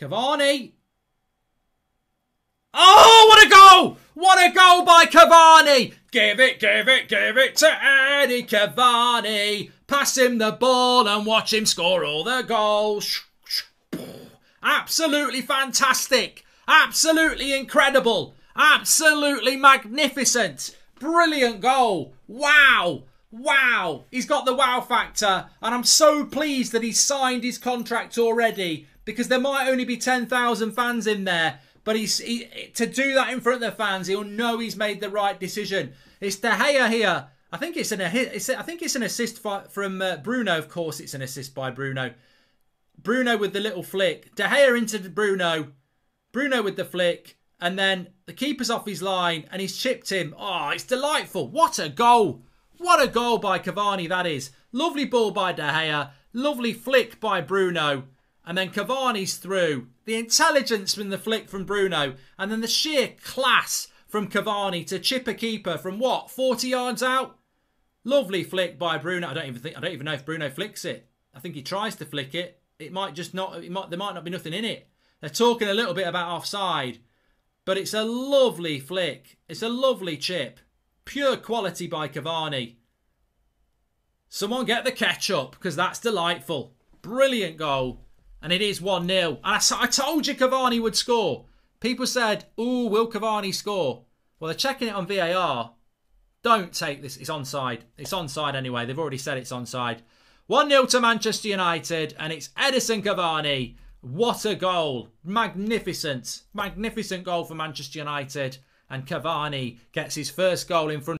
Cavani. Oh, what a goal! What a goal by Cavani! Give it, give it, give it to Eddie Cavani. Pass him the ball and watch him score all the goals. Absolutely fantastic. Absolutely incredible. Absolutely magnificent. Brilliant goal. Wow. Wow. He's got the wow factor. And I'm so pleased that he's signed his contract already because there might only be 10,000 fans in there. But he's he, to do that in front of the fans, he'll know he's made the right decision. It's De Gea here. I think it's an it's, I think it's an assist from uh, Bruno. Of course, it's an assist by Bruno. Bruno with the little flick. De Gea into Bruno. Bruno with the flick. And then the keeper's off his line and he's chipped him. Oh, it's delightful. What a goal. What a goal by Cavani that is. Lovely ball by De Gea. Lovely flick by Bruno. And then Cavani's through. The intelligence from the flick from Bruno. And then the sheer class from Cavani to chip a keeper from what? 40 yards out? Lovely flick by Bruno. I don't even think I don't even know if Bruno flicks it. I think he tries to flick it. It might just not it might there might not be nothing in it. They're talking a little bit about offside. But it's a lovely flick. It's a lovely chip. Pure quality by Cavani. Someone get the ketchup because that's delightful. Brilliant goal. And it is 1 0. And I, I told you Cavani would score. People said, Ooh, will Cavani score? Well, they're checking it on VAR. Don't take this. It's onside. It's onside anyway. They've already said it's onside. 1 0 to Manchester United. And it's Edinson Cavani what a goal. Magnificent. Magnificent goal for Manchester United. And Cavani gets his first goal in front